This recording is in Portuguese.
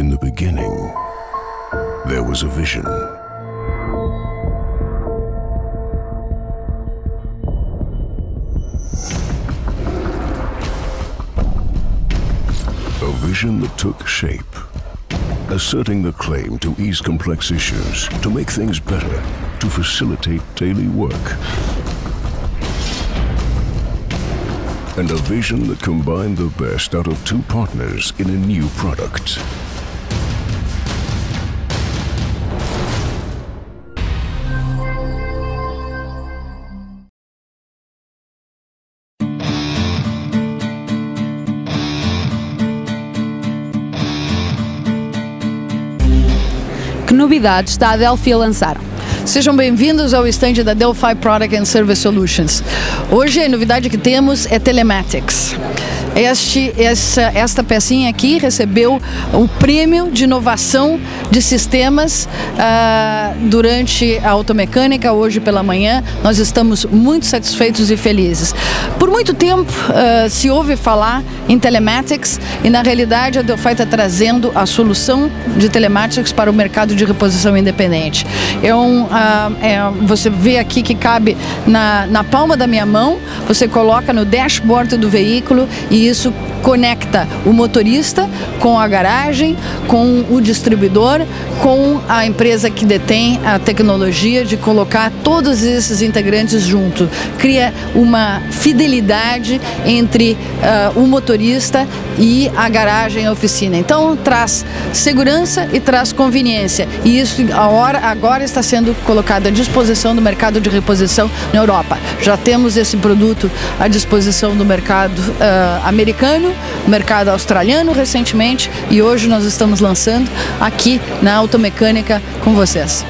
In the beginning, there was a vision. A vision that took shape, asserting the claim to ease complex issues, to make things better, to facilitate daily work. And a vision that combined the best out of two partners in a new product. Que novidades está a Delphi a lançar? Sejam bem-vindos ao estande da Delphi Product and Service Solutions. Hoje a novidade que temos é Telematics. Este, essa, esta pecinha aqui recebeu o prêmio de inovação de sistemas uh, durante a automecânica hoje pela manhã. Nós estamos muito satisfeitos e felizes. Por muito tempo uh, se ouve falar em telematics e na realidade a Delphi está trazendo a solução de telematics para o mercado de reposição independente. É um, uh, é, você vê aqui que cabe na, na palma da minha mão, você coloca no dashboard do veículo e isso conecta o motorista com a garagem, com o distribuidor, com a empresa que detém a tecnologia de colocar todos esses integrantes junto. Cria uma fidelidade entre uh, o motorista e a garagem a oficina. Então traz segurança e traz conveniência. E isso hora, agora está sendo colocado à disposição do mercado de reposição na Europa. Já temos esse produto à disposição do mercado uh, americano, mercado australiano recentemente e hoje nós estamos lançando aqui na Automecânica com vocês.